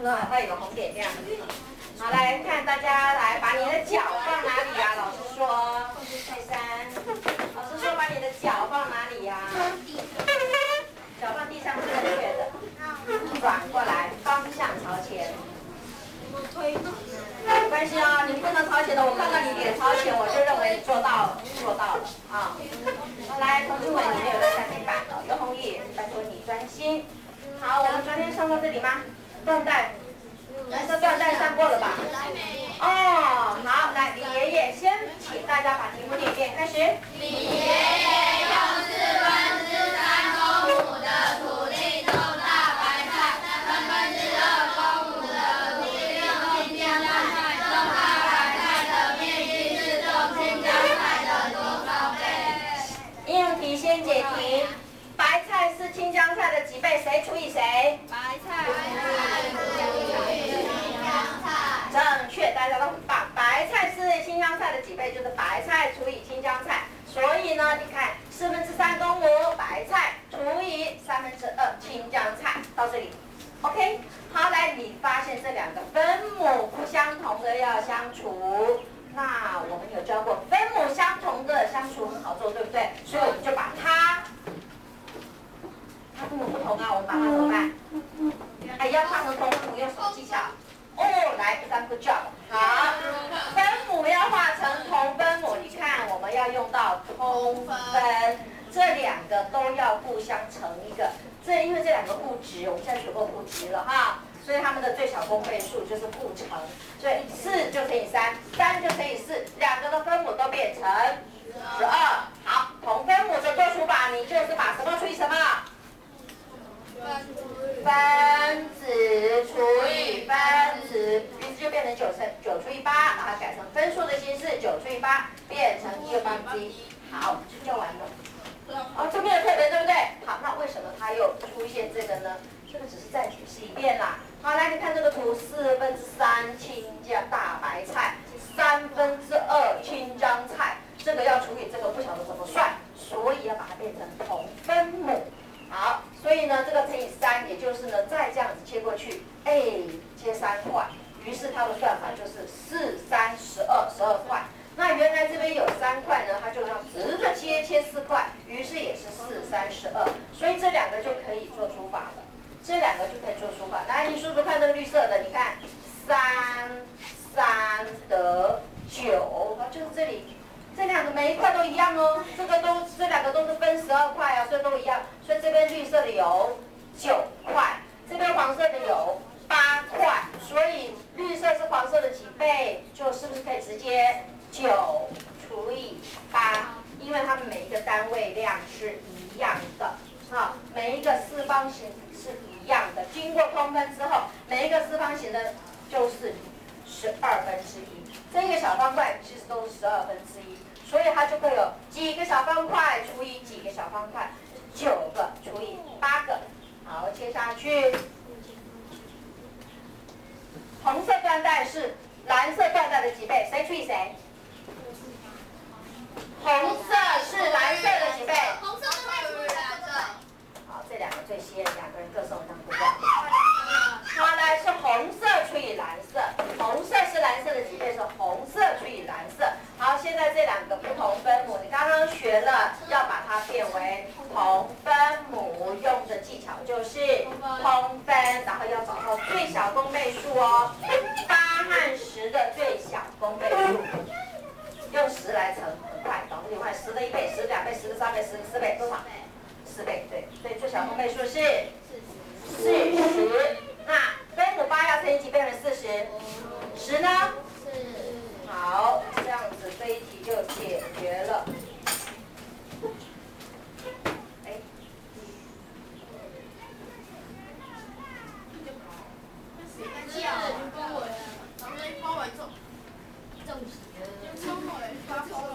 好，会有红点这样。好，来看大家来把你的脚放哪里呀？老师说，老师说把你的脚放哪里呀？脚放地上是正确的，转过来，方向朝前。没关系啊，你不能朝前的，我看到你脸朝前，我就认为你做到了，做到了啊。来，同学们，你们有在下面板的，刘红毅，拜托你专心。好，我们昨天上到这里吗？缎带，蓝色缎带上过了吧？哦，好，来，李爷爷先请大家把题目念一遍，开始。李爷爷用四分之三公亩的土地种大白菜，三分之二公亩的土地种青江菜，种大白菜的面积是种青江菜的多少倍？应用题先解题，白菜是青江菜的几倍？谁除以谁？白菜除以青江菜，正确，大家都很棒。白菜是青江菜的几倍？就是白菜除以青江菜。所以呢，你看四分之三公亩白菜除以三分之二青江菜，到这里，OK。好，来，你发现这两个分母不相同的要相除。那我们有教过分母相同的相除很好做，对不对？所以我们就把它，它分母不同啊，我们把它怎么办？哎，要画成同分母用什么技巧？哦，来三个 job，好，分母要画成同分母，你看我们要用到分，这两个都要互相乘一个，这因为这两个互值，我们现在学过互值了哈，所以它们的最小公倍数就是互乘，所以四就乘以三，三就乘以四，两个的分母都变成十二。好，同分母的做除法，你就是把什么除以什么？分子除以分子，于是就变成九乘九除以八，把它改成分数的形式，九除以八变成一个八分之一。好，就教完了。哦，这边有特别对不对？好，那为什么它又出现这个呢？这个只是再解释一遍啦。好，来你看这个图，四分之三青江大白菜，三分之二青江菜，这个要除以这个不晓得怎么算，所以要把它变成同分母。好，所以呢，这个乘以三，也就是呢，再这样子切过去，哎，切三块，于是它的算法就是四三十二，十二块。那原来这边有三块呢，它就要直着切，切四块，于是也是四三十二，所以这两个就可以做除法了，这两个就可以做除法。来，你数数看这个绿色的，你看三三得九，就是这里。这两个每一块都一样哦，这个都这两个都是分十二块啊，所以都一样。所以这边绿色的有九块，这边黄色的有八块，所以绿色是黄色的几倍？就是不是可以直接九除以八？因为它们每一个单位量是一样的，好，每一个四方形是一样的。经过通分之后，每一个四方形的就是十二分之一。这个小方块其实都是十二分之一，所以它就会有几个小方块除以几个小方块，九个除以八个。好，切下去。红色缎带是蓝色缎带的几倍？谁除以谁？红色是蓝色的几倍？红色。好，这两个最先，两个人各送一张布料。好，来是红色除以蓝色，红色是蓝色的几倍？是红色除以蓝色。好，现在这两个不同分母，你刚刚学了，要把它变为同分母，用的技巧就是通分，然最小公倍数哦，八和十的最小公倍数，用十来乘，很快，搞得很快，十的一倍，十两倍，十的三倍，十的四倍，多少？四倍，对，所以最小公倍数是四十。那分母八要乘以几倍成四十？十呢？好，这样子这一题就解决了。哎，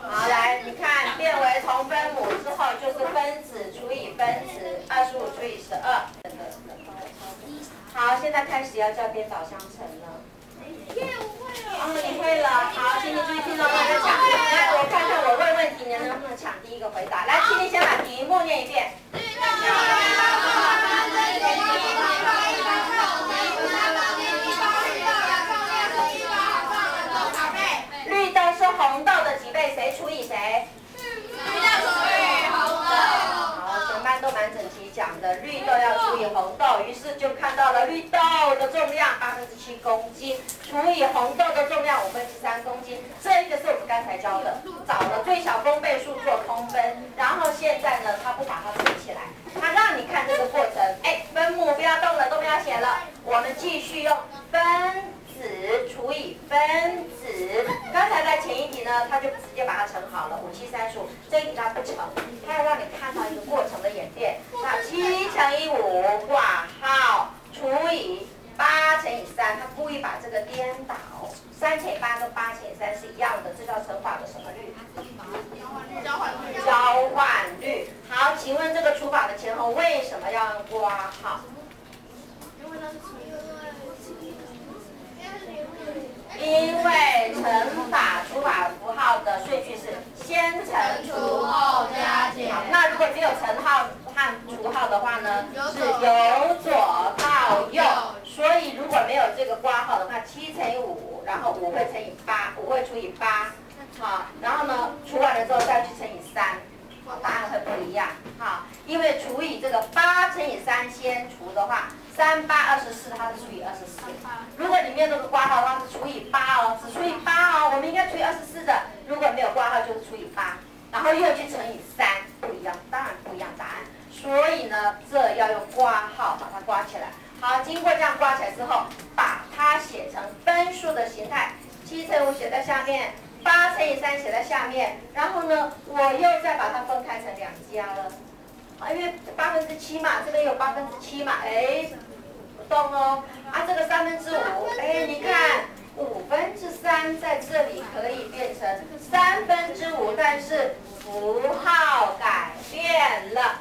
好，来，你看变为同分母之后，就是分子除以分子，二十五除以十二。好，现在开始要叫颠倒相乘了。耶，我会了。哦，你会了。好，请你注意听到大家讲。来，我看看我问问题，你能不能抢第一个回答？来，请你先把题目念一遍。绿豆要除以红豆，于是就看到了绿豆的重量八分之七公斤除以红豆的重量五分之三公斤，这个是我们刚才教的，找了最小公倍数做通分，然后现在呢，他不把它存起来，他让你看这个过程，哎，分母不要动了，都不要写了，我们继续用分。子除以分子。刚才在前一题呢，他就直接把它乘好了，五七三十五。这一题它不乘，它要让你看到一个过程的演变。那七乘以五挂号除以八乘以三，他故意把这个颠倒，三乘以八跟八乘以三是一样的，这叫乘法的什么率？交换率。交换率。好，请问这个除法的前后为什么要用挂号？因为乘法除法符号的顺序是先乘除后加减，那如果只有乘号和除号的话呢，是由左到右。所以如果没有这个括号的话，七乘以五，然后五会乘以八，五会除以八，好，然后呢除完了之后再去乘以三，答案会不一样。好，因为除以这个八乘以三先除的话，三八二十四，它是除以二十四。如果里面这个挂号的话是除以八哦，只除以八哦，我们应该除以二十四的。如果没有挂号就是除以八，然后又去乘以三，不一样，当然不一样答案。所以呢，这要用挂号把它挂起来。好，经过这样挂起来之后，把它写成分数的形态，七乘五写在下面，八乘以三写在下面，然后呢，我又再把它分开成两家了。啊，因为八分之七嘛，这边有八分之七嘛，哎，不动哦。啊，这个三分之五，哎，你看五分之三在这里可以变成三分之五，但是符号改变了，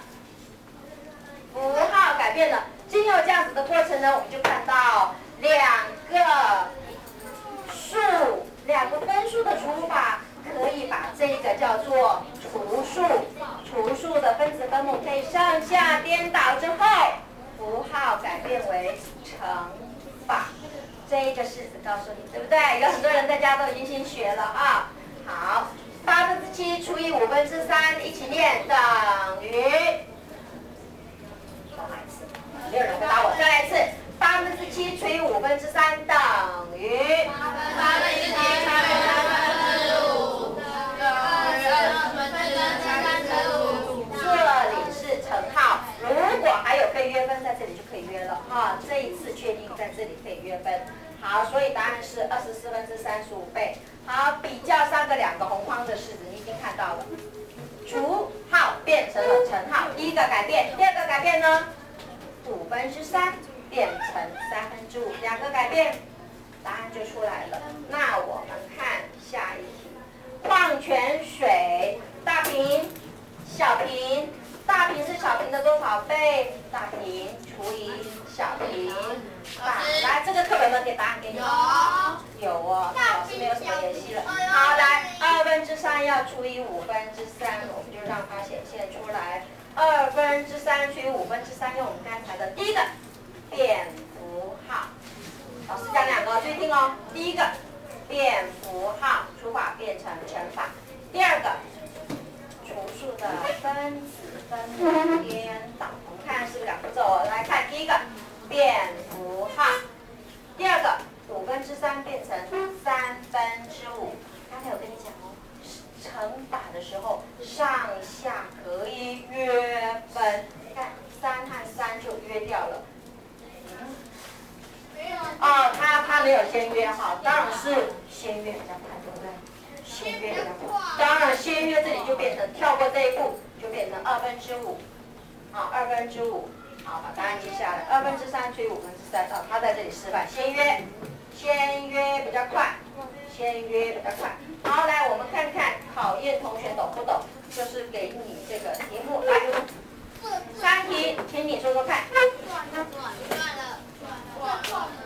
符号改变了。经由这样子的过程呢，我们就看到两个数，两个分数的除法，可以把这个叫做除数，除数的分子分母可以上下颠倒之后，符号改变为乘法。这一个式子告诉你，对不对？有很多人在家都已经先学了啊。好，八分之七除以五分之三，一起念等于。没有人回答我，再来一次，八分之七除以五分之三等于八分之七乘以三分之五等于二分之三十五。这里是乘号，如果还有可以约分，在这里就可以约了哈。这一次确定在这里可以约分，好，所以答案是二十四分之三十五倍。好，比较上个两个红框的式子，你已经看到了，除号变成了乘号，第一个改变，第二个改变呢？五分之三变成三分之五，两个改变，答案就出来了。那我们看下一题，矿泉水大瓶、小瓶，大瓶是小瓶的多少倍？大瓶除以小瓶，来，这个课本有给答案给你？有，有哦，老师没有什么联系了。好，来，二分之三要除以五分之三，我们就让它显现出来。二分之三除以五分之三，用我们刚才的第一个变符号。老师讲两个，注意听哦。第一个变符号，除法变成乘法；第二个除数的分子分母颠倒。我们看是不是两步骤？来看第一个变符号，第二个五分之三变成三分之五。刚才有跟你讲哦。乘法的时候，上下可以约分。你看，三和三就约掉了。没有。哦，他他没有先约好，当然是先约比较快，对不对？先约比较快。当然，先约这里就变成跳过这一步，就变成二分之五。好，二分之五。好，把答案记下来。二分之三除以五分之三，好，他在这里示范，先约，先约比较快，先约比较快。好，来我们看看考验同学懂不懂，就是给你这个题目来。三题，请你说说看。断了，断了，了。